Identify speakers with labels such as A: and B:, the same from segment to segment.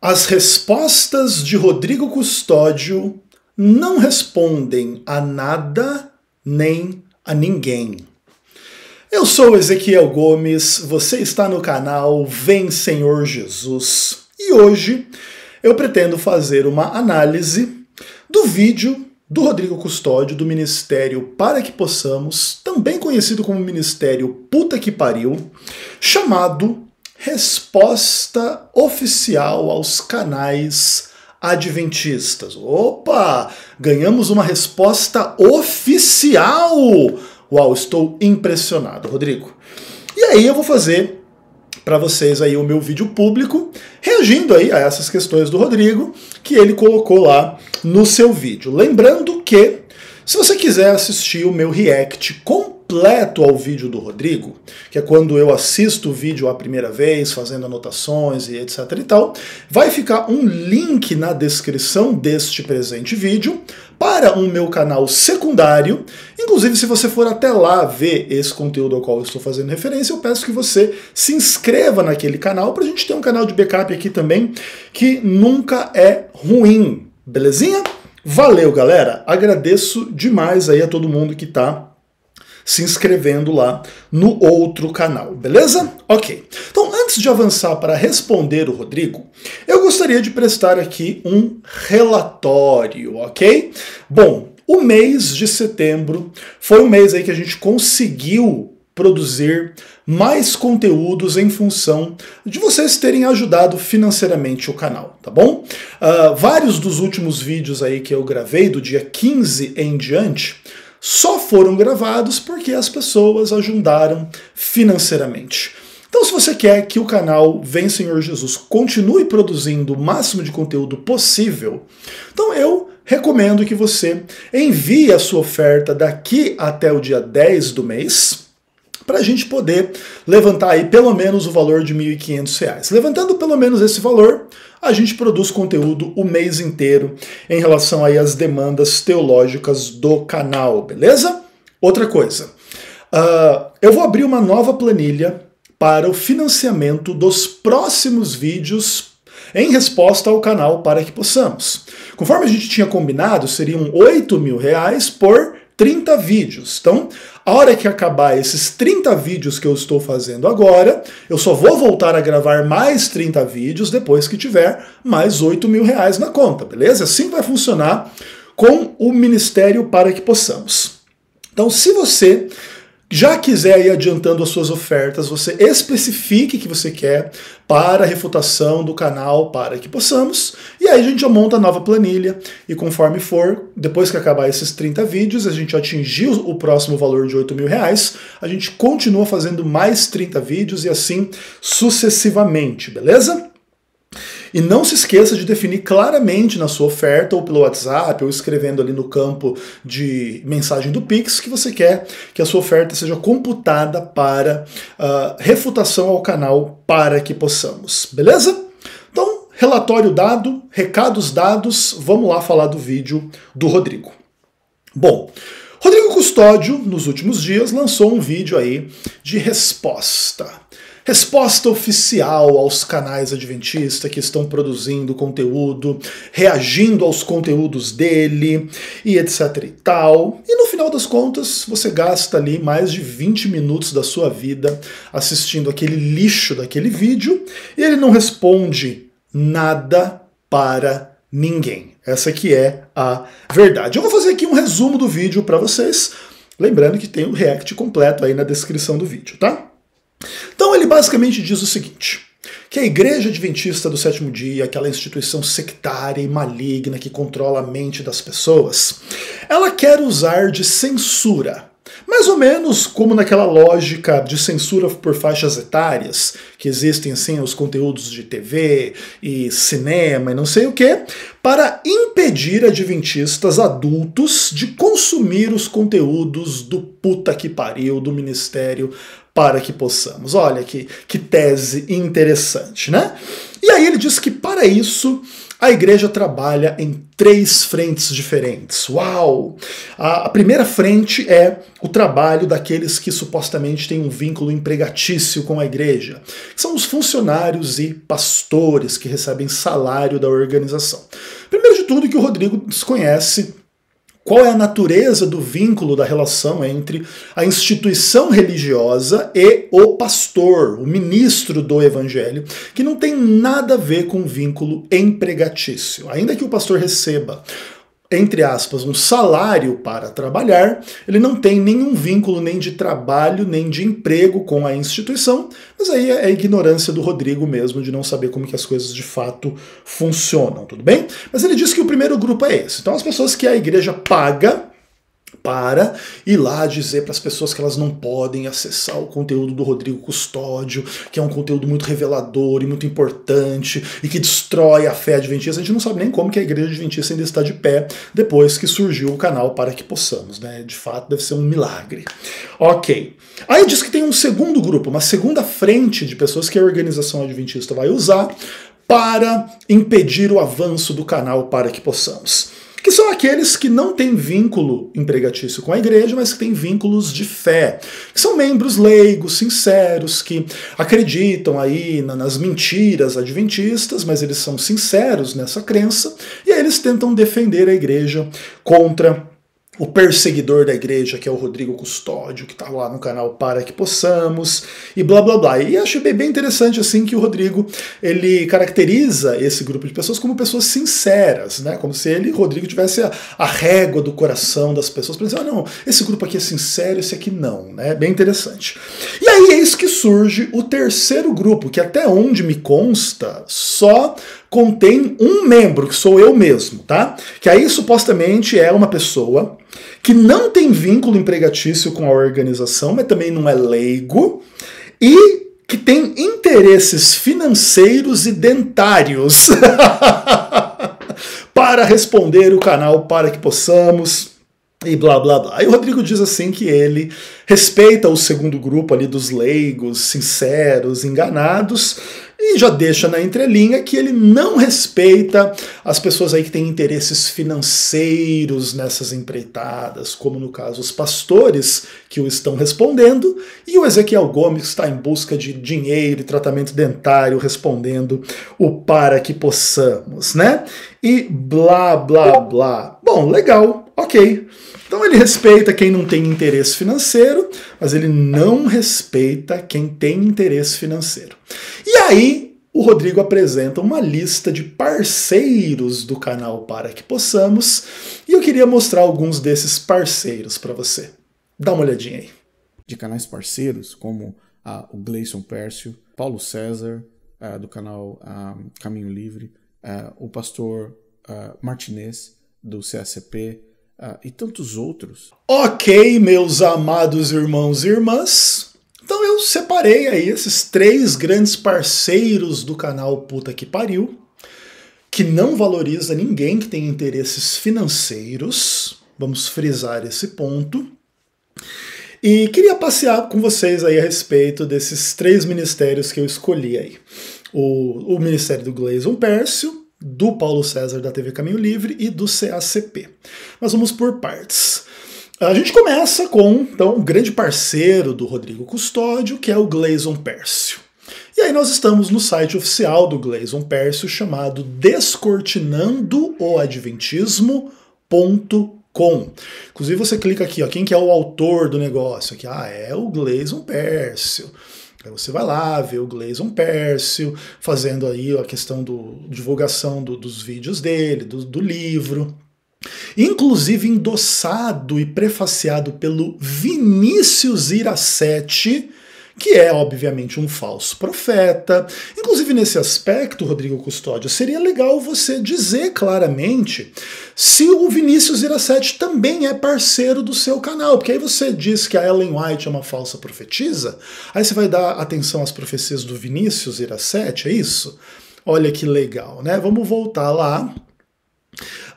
A: As respostas de Rodrigo Custódio não respondem a nada nem a ninguém. Eu sou Ezequiel Gomes, você está no canal Vem Senhor Jesus e hoje eu pretendo fazer uma análise do vídeo do Rodrigo Custódio do Ministério Para Que Possamos, também conhecido como Ministério Puta Que Pariu, chamado resposta oficial aos canais adventistas. Opa! Ganhamos uma resposta oficial! Uau, estou impressionado, Rodrigo. E aí eu vou fazer para vocês aí o meu vídeo público reagindo aí a essas questões do Rodrigo que ele colocou lá no seu vídeo. Lembrando que se você quiser assistir o meu react com completo ao vídeo do Rodrigo, que é quando eu assisto o vídeo a primeira vez, fazendo anotações e etc e tal, vai ficar um link na descrição deste presente vídeo para o meu canal secundário. Inclusive, se você for até lá ver esse conteúdo ao qual eu estou fazendo referência, eu peço que você se inscreva naquele canal para a gente ter um canal de backup aqui também, que nunca é ruim. Belezinha? Valeu, galera. Agradeço demais aí a todo mundo que está se inscrevendo lá no outro canal, beleza? Ok. Então, antes de avançar para responder o Rodrigo, eu gostaria de prestar aqui um relatório, ok? Bom, o mês de setembro foi um mês aí que a gente conseguiu produzir mais conteúdos em função de vocês terem ajudado financeiramente o canal, tá bom? Uh, vários dos últimos vídeos aí que eu gravei, do dia 15 em diante, só foram gravados porque as pessoas ajudaram financeiramente. Então, se você quer que o canal Vem Senhor Jesus continue produzindo o máximo de conteúdo possível, então eu recomendo que você envie a sua oferta daqui até o dia 10 do mês para a gente poder levantar aí pelo menos o valor de R$ 1.500. Levantando pelo menos esse valor, a gente produz conteúdo o mês inteiro em relação aí às demandas teológicas do canal, beleza? Outra coisa, uh, eu vou abrir uma nova planilha para o financiamento dos próximos vídeos em resposta ao canal para que possamos. Conforme a gente tinha combinado, seriam 8 mil reais por 30 vídeos. Então, a hora que acabar esses 30 vídeos que eu estou fazendo agora, eu só vou voltar a gravar mais 30 vídeos depois que tiver mais 8 mil reais na conta, beleza? Assim vai funcionar com o Ministério para que possamos. Então, se você já quiser ir adiantando as suas ofertas, você especifique que você quer para a refutação do canal, para que possamos, e aí a gente já monta a nova planilha, e conforme for, depois que acabar esses 30 vídeos, a gente atingir o próximo valor de 8 mil reais, a gente continua fazendo mais 30 vídeos e assim sucessivamente, beleza? E não se esqueça de definir claramente na sua oferta, ou pelo WhatsApp, ou escrevendo ali no campo de mensagem do Pix, que você quer que a sua oferta seja computada para uh, refutação ao canal para que possamos. Beleza? Então, relatório dado, recados dados, vamos lá falar do vídeo do Rodrigo. Bom, Rodrigo Custódio, nos últimos dias, lançou um vídeo aí de resposta resposta oficial aos canais adventistas que estão produzindo conteúdo, reagindo aos conteúdos dele e etc e tal. E no final das contas, você gasta ali mais de 20 minutos da sua vida assistindo aquele lixo daquele vídeo e ele não responde nada para ninguém. Essa que é a verdade. Eu vou fazer aqui um resumo do vídeo para vocês, lembrando que tem o react completo aí na descrição do vídeo, tá? Então ele basicamente diz o seguinte: que a Igreja Adventista do Sétimo Dia, aquela instituição sectária e maligna que controla a mente das pessoas, ela quer usar de censura. Mais ou menos como naquela lógica de censura por faixas etárias, que existem assim os conteúdos de TV e cinema e não sei o que, para impedir adventistas adultos de consumir os conteúdos do puta que pariu do ministério para que possamos. Olha que, que tese interessante, né? E aí ele diz que para isso a igreja trabalha em três frentes diferentes. Uau! A, primeira frente é o trabalho daqueles que supostamente têm um vínculo empregatício com a igreja. São os funcionários e pastores que recebem salário da organização. Primeiro de tudo, que o Rodrigo desconhece qual é a natureza do vínculo da relação entre a instituição religiosa e o pastor, o ministro do evangelho, que não tem nada a ver com vínculo empregatício. Ainda que o pastor receba entre aspas, um salário para trabalhar, ele não tem nenhum vínculo nem de trabalho, nem de emprego com a instituição, mas aí é a ignorância do Rodrigo mesmo, de não saber como que as coisas de fato funcionam, tudo bem? Mas ele diz que o primeiro grupo é esse. Então as pessoas que a igreja paga para ir lá dizer para as pessoas que elas não podem acessar o conteúdo do Rodrigo Custódio, que é um conteúdo muito revelador e muito importante e que destrói a fé adventista. A gente não sabe nem como que a igreja adventista ainda está de pé depois que surgiu o canal para que possamos, né? De fato, deve ser um milagre. Ok. Aí diz que tem um segundo grupo, uma segunda frente de pessoas que a organização adventista vai usar para impedir o avanço do canal para que possamos que são aqueles que não têm vínculo empregatício com a igreja, mas que têm vínculos de fé, que são membros leigos, sinceros, que acreditam aí nas mentiras adventistas, mas eles são sinceros nessa crença, e aí eles tentam defender a igreja contra o perseguidor da igreja, que é o Rodrigo Custódio, que está lá no canal Para Que Possamos, e blá blá blá. E achei bem interessante assim que o Rodrigo ele caracteriza esse grupo de pessoas como pessoas sinceras, né? Como se ele, Rodrigo, tivesse a, a régua do coração das pessoas para dizer, ah, não, esse grupo aqui é sincero, esse aqui não, né? Bem interessante. E aí é isso que surge o terceiro grupo, que até onde me consta, só contém um membro, que sou eu mesmo, tá? Que aí supostamente é uma pessoa que não tem vínculo empregatício com a organização, mas também não é leigo, e que tem interesses financeiros e dentários para responder o canal para que possamos e blá blá blá. Aí o Rodrigo diz assim que ele respeita o segundo grupo ali dos leigos, sinceros, enganados, e já deixa na entrelinha que ele não respeita as pessoas aí que têm interesses financeiros nessas empreitadas, como no caso os pastores que o estão respondendo, e o Ezequiel Gomes está em busca de dinheiro e tratamento dentário respondendo o para que possamos, né? E blá blá blá. Bom, legal, ok. Então ele respeita quem não tem interesse financeiro, mas ele não respeita quem tem interesse financeiro. E aí o Rodrigo apresenta uma lista de parceiros do canal para que possamos, e eu queria mostrar alguns desses parceiros para você. Dá uma olhadinha aí.
B: De canais parceiros, como uh, o Gleison Pércio, Paulo César, uh, do canal uh, Caminho Livre, o pastor Martinez, do CACP, ah, e tantos outros.
A: Ok, meus amados irmãos e irmãs. Então eu separei aí esses três grandes parceiros do canal Puta que Pariu, que não valoriza ninguém que tem interesses financeiros. Vamos frisar esse ponto. E queria passear com vocês aí a respeito desses três ministérios que eu escolhi aí. O, o Ministério do Gleison Pércio, do Paulo César da TV Caminho Livre e do CACP. Mas vamos por partes. A gente começa com então, um grande parceiro do Rodrigo Custódio, que é o Gleison Pércio. E aí nós estamos no site oficial do Gleison Pércio chamado descortinandooadventismo.com. Inclusive você clica aqui, ó, quem que é o autor do negócio? Aqui, ah, é o Gleison Pércio. Aí você vai lá, vê o Gleison Pércio fazendo aí a questão do divulgação do, dos vídeos dele, do, do livro. Inclusive endossado e prefaciado pelo Vinícius Iracete, que é obviamente um falso profeta. Inclusive nesse aspecto, Rodrigo Custódio, seria legal você dizer claramente se o Vinícius Iracete também é parceiro do seu canal, porque aí você diz que a Ellen White é uma falsa profetisa, aí você vai dar atenção às profecias do Vinícius Iracete, é isso? Olha que legal, né? Vamos voltar lá.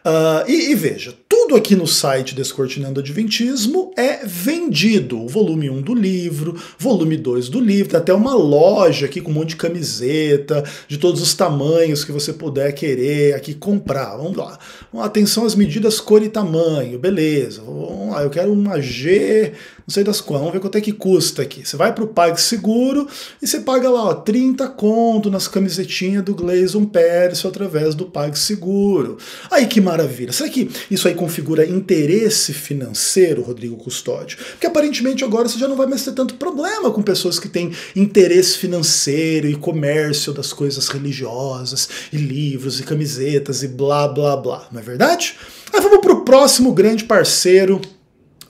A: Uh, e, e veja, tudo aqui no site Descortinando Adventismo é vendido. O volume 1 do livro, volume 2 do livro, tem até uma loja aqui com um monte de camiseta, de todos os tamanhos que você puder querer aqui comprar. Vamos lá. Atenção às medidas cor e tamanho, beleza. Vamos lá, eu quero uma G não sei das quantas, vamos ver quanto é que custa aqui. Você vai para o PagSeguro e você paga lá ó, 30 conto nas camisetinhas do Gleison Pérez através do PagSeguro. Aí que maravilha. Será que isso aí configura interesse financeiro, Rodrigo Custódio? Porque aparentemente agora você já não vai mais ter tanto problema com pessoas que têm interesse financeiro e comércio das coisas religiosas, e livros, e camisetas, e blá blá blá. Não é verdade? Aí vamos para o próximo grande parceiro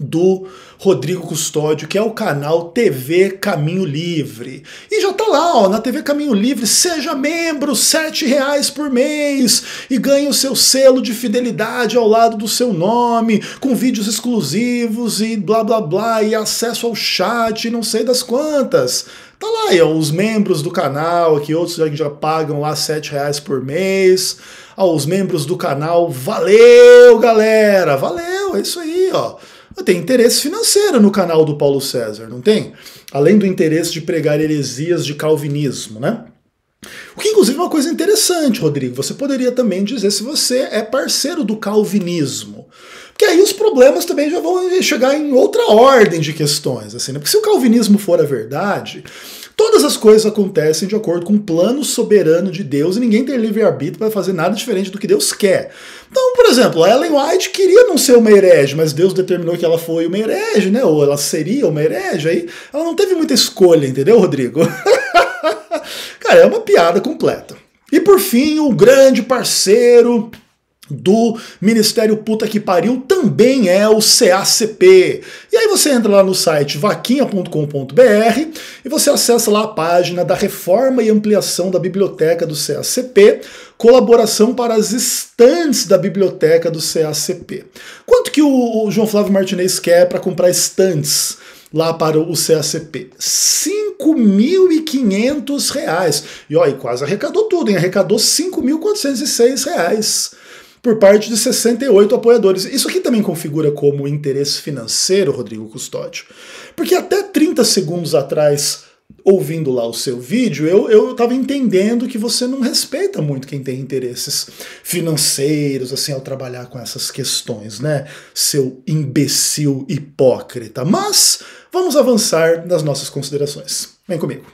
A: do Rodrigo Custódio, que é o canal TV Caminho Livre. E já tá lá, ó, na TV Caminho Livre, seja membro, sete reais por mês e ganhe o seu selo de fidelidade ao lado do seu nome, com vídeos exclusivos e blá blá blá, e acesso ao chat, não sei das quantas. Tá lá, ó, os membros do canal, aqui outros já, já pagam lá sete reais por mês. Aos membros do canal, valeu, galera! Valeu, é isso aí, ó tem interesse financeiro no canal do Paulo César, não tem? Além do interesse de pregar heresias de calvinismo, né? O que, inclusive, é uma coisa interessante, Rodrigo. Você poderia também dizer se você é parceiro do calvinismo. Porque aí os problemas também já vão chegar em outra ordem de questões. Assim, né? Porque se o calvinismo for a verdade, Todas as coisas acontecem de acordo com o plano soberano de Deus e ninguém tem livre-arbítrio para fazer nada diferente do que Deus quer. Então, por exemplo, a Ellen White queria não ser uma herege, mas Deus determinou que ela foi uma herege, né? Ou ela seria uma herege, aí ela não teve muita escolha, entendeu, Rodrigo? Cara, é uma piada completa. E por fim, o grande parceiro do Ministério Puta que Pariu também é o CACP. E aí você entra lá no site vaquinha.com.br e você acessa lá a página da reforma e ampliação da biblioteca do CACP, colaboração para as estantes da biblioteca do CACP. Quanto que o João Flávio Martinez quer para comprar estantes? lá para o CACP. R$ 5.500. E olha, quase arrecadou tudo, hein? Arrecadou R$ 5.406 por parte de 68 apoiadores. Isso aqui também configura como interesse financeiro, Rodrigo Custódio. Porque até 30 segundos atrás, ouvindo lá o seu vídeo, eu estava entendendo que você não respeita muito quem tem interesses financeiros, assim, ao trabalhar com essas questões, né? Seu imbecil hipócrita. Mas vamos avançar nas nossas considerações. Vem comigo.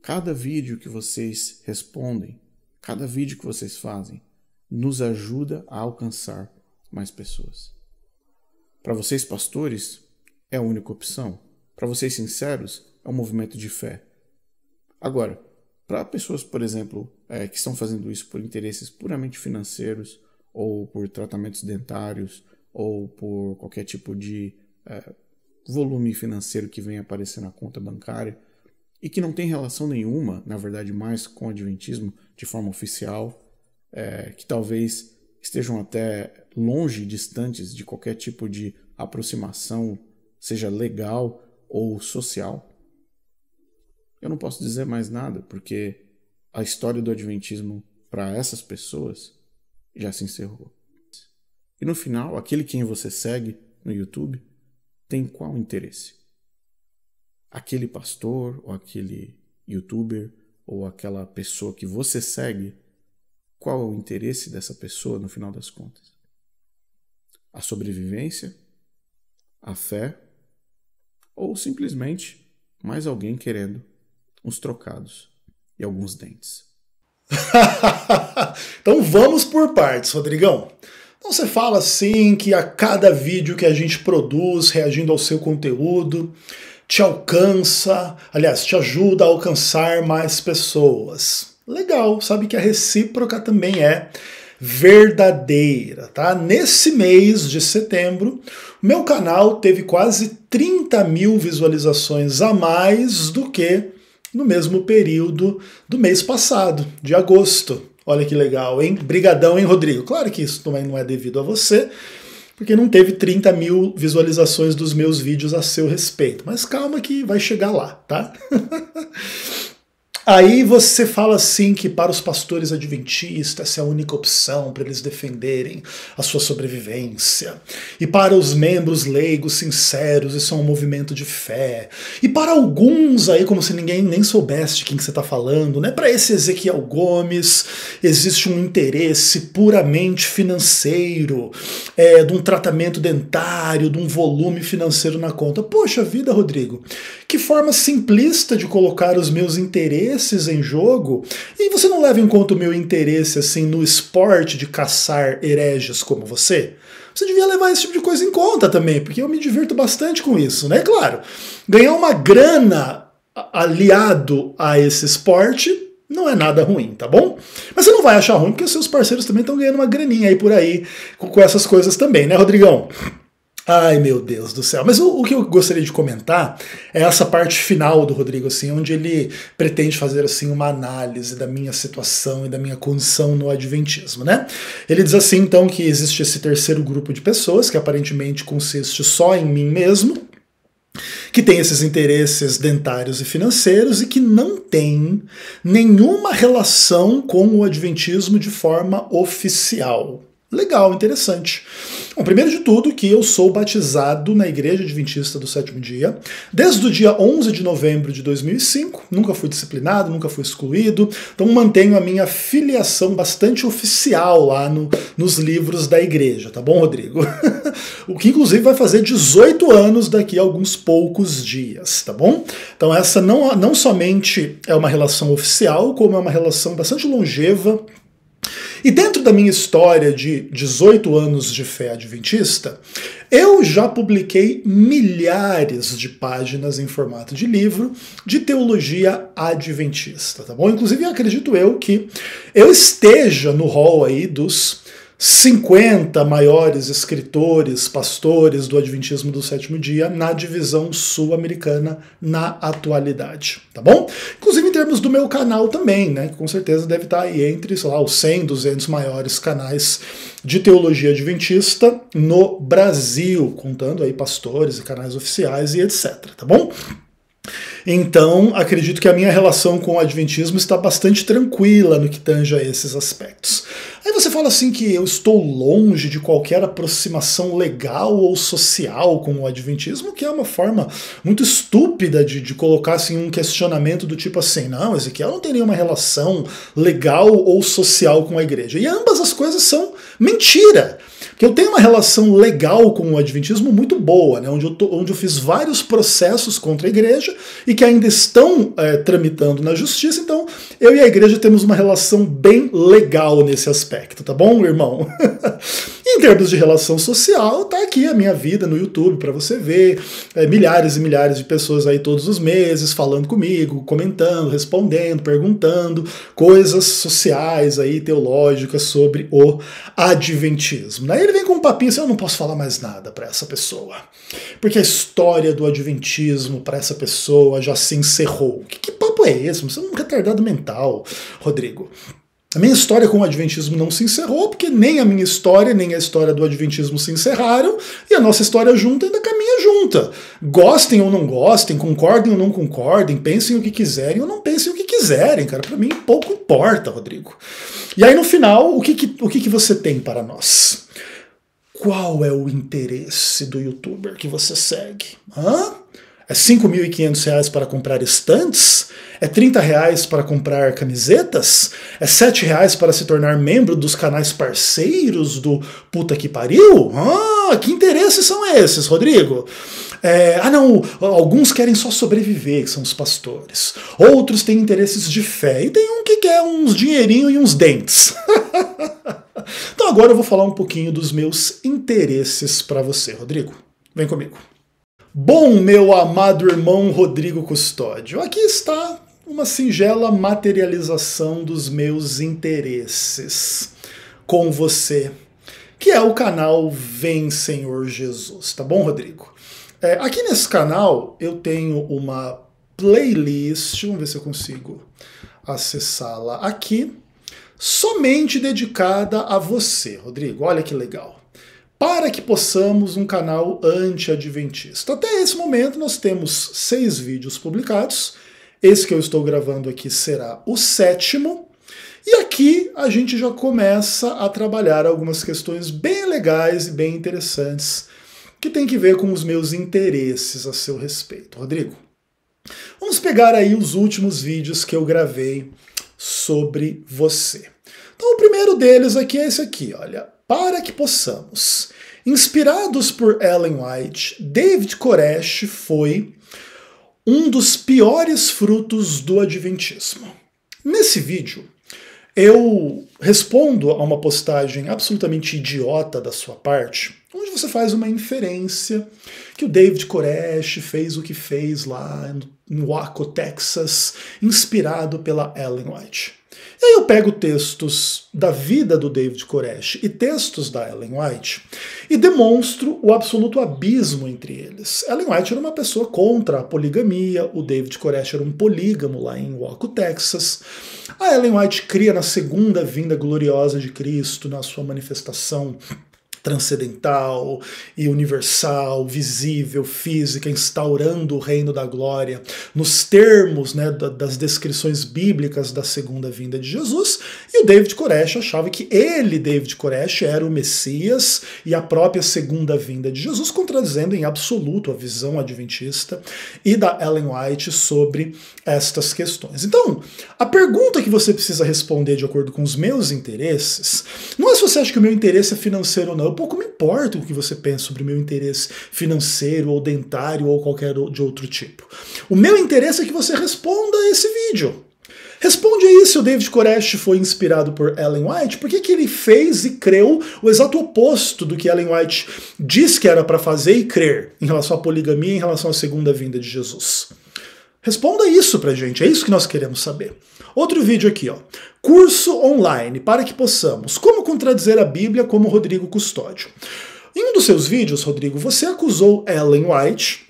B: Cada vídeo que vocês respondem, cada vídeo que vocês fazem, nos ajuda a alcançar mais pessoas. Para vocês, pastores, é a única opção. Para vocês, sinceros, é um movimento de fé. Agora, para pessoas, por exemplo, é, que estão fazendo isso por interesses puramente financeiros, ou por tratamentos dentários, ou por qualquer tipo de é, volume financeiro que venha aparecer na conta bancária, e que não tem relação nenhuma, na verdade, mais com o Adventismo de forma oficial, é, que talvez estejam até longe, distantes de qualquer tipo de aproximação, seja legal ou social. Eu não posso dizer mais nada, porque a história do Adventismo para essas pessoas já se encerrou. E no final, aquele quem você segue no YouTube tem qual interesse? Aquele pastor, ou aquele youtuber, ou aquela pessoa que você segue qual é o interesse dessa pessoa no final das contas? A sobrevivência? A fé? Ou simplesmente mais alguém querendo uns trocados e alguns dentes?
A: então vamos por partes, Rodrigão. Então você fala assim que a cada vídeo que a gente produz, reagindo ao seu conteúdo, te alcança, aliás, te ajuda a alcançar mais pessoas legal, sabe que a recíproca também é verdadeira, tá? Nesse mês de setembro, meu canal teve quase 30 mil visualizações a mais do que no mesmo período do mês passado, de agosto. Olha que legal, hein? Brigadão, hein, Rodrigo? Claro que isso também não é devido a você, porque não teve 30 mil visualizações dos meus vídeos a seu respeito. Mas calma que vai chegar lá, tá? Aí você fala assim que para os pastores adventistas essa é a única opção para eles defenderem a sua sobrevivência. E para os membros leigos sinceros, isso é um movimento de fé. E para alguns aí, como se ninguém nem soubesse de quem que você está falando, né? Para esse Ezequiel Gomes, existe um interesse puramente financeiro, é, de um tratamento dentário, de um volume financeiro na conta. Poxa vida, Rodrigo, que forma simplista de colocar os meus interesses em jogo, e você não leva em conta o meu interesse assim no esporte de caçar hereges como você? Você devia levar esse tipo de coisa em conta também, porque eu me divirto bastante com isso, né? Claro, ganhar uma grana aliado a esse esporte não é nada ruim, tá bom? Mas você não vai achar ruim porque seus parceiros também estão ganhando uma graninha aí por aí com essas coisas também, né, Rodrigão? Ai, meu Deus do céu. Mas o, o, que eu gostaria de comentar é essa parte final do Rodrigo, assim, onde ele pretende fazer assim uma análise da minha situação e da minha condição no adventismo, né? Ele diz assim, então, que existe esse terceiro grupo de pessoas, que aparentemente consiste só em mim mesmo, que tem esses interesses dentários e financeiros e que não tem nenhuma relação com o adventismo de forma oficial. Legal, interessante. Bom, primeiro de tudo que eu sou batizado na Igreja Adventista do Sétimo Dia, desde o dia 11 de novembro de 2005, nunca fui disciplinado, nunca fui excluído, então mantenho a minha filiação bastante oficial lá no, nos livros da igreja, tá bom, Rodrigo? o que inclusive vai fazer 18 anos daqui a alguns poucos dias, tá bom? Então essa não, não somente é uma relação oficial, como é uma relação bastante longeva, e dentro da minha história de 18 anos de fé adventista, eu já publiquei milhares de páginas em formato de livro de teologia adventista, tá bom? Inclusive, acredito eu que eu esteja no hall aí dos 50 maiores escritores, pastores do Adventismo do Sétimo Dia na divisão sul-americana na atualidade, tá bom? Inclusive em termos do meu canal também, né? Que com certeza deve estar aí entre, sei lá, os 100, 200 maiores canais de teologia adventista no Brasil, contando aí pastores e canais oficiais e etc, tá bom? Então, acredito que a minha relação com o Adventismo está bastante tranquila no que tange a esses aspectos. Aí você fala assim que eu estou longe de qualquer aproximação legal ou social com o Adventismo, que é uma forma muito estúpida de, de colocar assim, um questionamento do tipo assim: não, Ezequiel não tem nenhuma relação legal ou social com a igreja. E ambas as coisas são mentira que eu tenho uma relação legal com o Adventismo muito boa, né, onde, eu tô, onde eu fiz vários processos contra a igreja e que ainda estão é, tramitando na justiça, então eu e a igreja temos uma relação bem legal nesse aspecto, tá bom, irmão? em termos de relação social, tá aqui a minha vida no YouTube para você ver, é, milhares e milhares de pessoas aí todos os meses falando comigo, comentando, respondendo, perguntando coisas sociais aí teológicas sobre o Adventismo. Né? Ele vem com um papinho assim: eu não posso falar mais nada para essa pessoa. Porque a história do adventismo para essa pessoa já se encerrou. Que, que papo é esse? Você é um retardado mental, Rodrigo. A minha história com o Adventismo não se encerrou, porque nem a minha história, nem a história do Adventismo se encerraram, e a nossa história junta ainda caminha junta. Gostem ou não gostem, concordem ou não concordem, pensem o que quiserem ou não pensem o que quiserem, cara. Para mim pouco importa, Rodrigo. E aí no final, o que, que, o que, que você tem para nós? Qual é o interesse do youtuber que você segue? Hã? É 5.500 reais para comprar estantes? É 30 reais para comprar camisetas? É 7 reais para se tornar membro dos canais parceiros do Puta que Pariu? Ah, que interesses são esses, Rodrigo? É, ah, não, alguns querem só sobreviver, que são os pastores. Outros têm interesses de fé. E tem um que quer uns dinheirinho e uns dentes. Então agora eu vou falar um pouquinho dos meus interesses para você, Rodrigo. Vem comigo. Bom, meu amado irmão Rodrigo Custódio, aqui está uma singela materialização dos meus interesses com você, que é o canal Vem Senhor Jesus, tá bom, Rodrigo? É, aqui nesse canal eu tenho uma playlist, vamos ver se eu consigo acessá-la aqui somente dedicada a você, Rodrigo. Olha que legal. Para que possamos um canal anti-adventista. Até esse momento nós temos seis vídeos publicados Esse que eu estou gravando aqui será o sétimo. E aqui a gente já começa a trabalhar algumas questões bem legais e bem interessantes que tem que ver com os meus interesses a seu respeito. Rodrigo, vamos pegar aí os últimos vídeos que eu gravei sobre você. Então, o primeiro deles aqui é esse aqui, olha. Para que possamos. Inspirados por Ellen White, David Koresh foi um dos piores frutos do Adventismo. Nesse vídeo, eu respondo a uma postagem absolutamente idiota da sua parte, onde você faz uma inferência que o David Koresh fez o que fez lá no Waco, Texas, inspirado pela Ellen White. E aí eu pego textos da vida do David Koresh e textos da Ellen White e demonstro o absoluto abismo entre eles. Ellen White era uma pessoa contra a poligamia, o David Koresh era um polígamo lá em Waco, Texas. A Ellen White cria na segunda vinda gloriosa de Cristo, na sua manifestação transcendental e universal, visível, física, instaurando o reino da glória nos termos né, das descrições bíblicas da segunda vinda de Jesus. E o David Koresh achava que ele, David Koresh, era o Messias e a própria segunda vinda de Jesus, contradizendo em absoluto a visão adventista e da Ellen White sobre estas questões. Então, a pergunta que você precisa responder de acordo com os meus interesses não é se você acha que o meu interesse é financeiro ou não pouco me importa o que você pensa sobre meu interesse financeiro ou dentário ou qualquer de outro tipo. O meu interesse é que você responda esse vídeo. Responde aí se o David Koresh foi inspirado por Ellen White, por que, que ele fez e creu o exato oposto do que Ellen White diz que era para fazer e crer em relação à poligamia, em relação à segunda vinda de Jesus. Responda isso pra gente, é isso que nós queremos saber. Outro vídeo aqui, ó. Curso online para que possamos. Como contradizer a Bíblia como Rodrigo Custódio. Em um dos seus vídeos, Rodrigo, você acusou Ellen White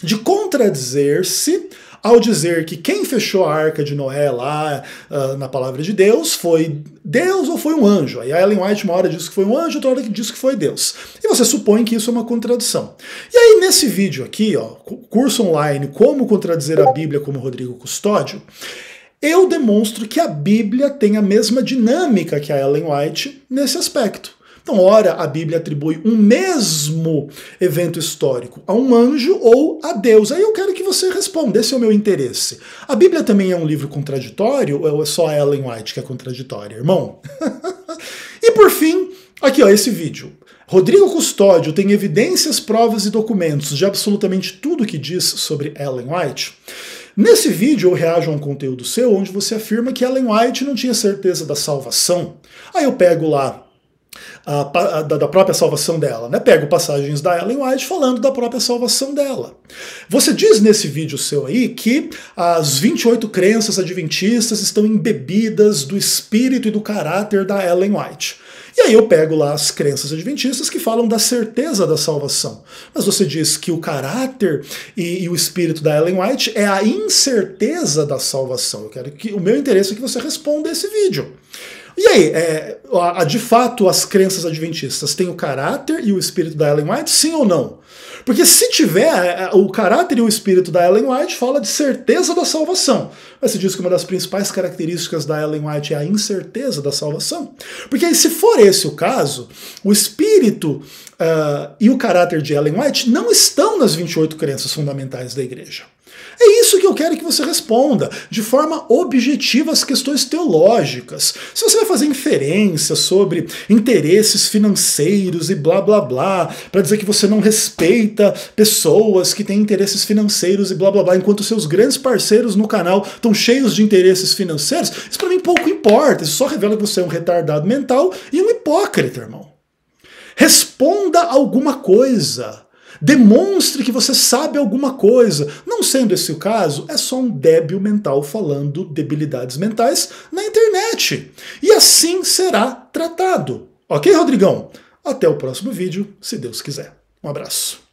A: de contradizer-se ao dizer que quem fechou a arca de Noé lá uh, na palavra de Deus foi Deus ou foi um anjo. Aí a Ellen White uma hora disse que foi um anjo, outra hora disse que foi Deus. E você supõe que isso é uma contradição. E aí nesse vídeo aqui, ó, curso online Como Contradizer a Bíblia como Rodrigo Custódio, eu demonstro que a Bíblia tem a mesma dinâmica que a Ellen White nesse aspecto. Então, ora, a Bíblia atribui um mesmo evento histórico a um anjo ou a Deus. Aí eu quero que você responda, esse é o meu interesse. A Bíblia também é um livro contraditório ou é só a Ellen White que é contraditória, irmão? e por fim, aqui ó, esse vídeo. Rodrigo Custódio tem evidências, provas e documentos de absolutamente tudo que diz sobre Ellen White. Nesse vídeo eu reajo a um conteúdo seu onde você afirma que Ellen White não tinha certeza da salvação. Aí eu pego lá a, a, da, própria salvação dela, né? Pego passagens da Ellen White falando da própria salvação dela. Você diz nesse vídeo seu aí que as 28 crenças adventistas estão embebidas do espírito e do caráter da Ellen White. E aí eu pego lá as crenças adventistas que falam da certeza da salvação. Mas você diz que o caráter e, e, o espírito da Ellen White é a incerteza da salvação. Eu quero que o meu interesse é que você responda esse vídeo. E aí, é, a, a, de fato, as crenças adventistas têm o caráter e o espírito da Ellen White, sim ou não? Porque se tiver, é, é, o caráter e o espírito da Ellen White fala de certeza da salvação. Mas se diz que uma das principais características da Ellen White é a incerteza da salvação. Porque aí, se for esse o caso, o espírito uh, e o caráter de Ellen White não estão nas 28 crenças fundamentais da igreja. É isso que eu quero que você responda, de forma objetiva às questões teológicas. Se você vai fazer inferência sobre interesses financeiros e blá blá blá, para dizer que você não respeita pessoas que têm interesses financeiros e blá blá blá, enquanto seus grandes parceiros no canal estão cheios de interesses financeiros, isso para mim pouco importa. Isso só revela que você é um retardado mental e um hipócrita, irmão. Responda alguma coisa. Demonstre que você sabe alguma coisa. Não sendo esse o caso, é só um débil mental falando debilidades mentais na internet. E assim será tratado. Ok, Rodrigão? Até o próximo vídeo, se Deus quiser. Um abraço.